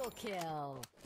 Triple kill!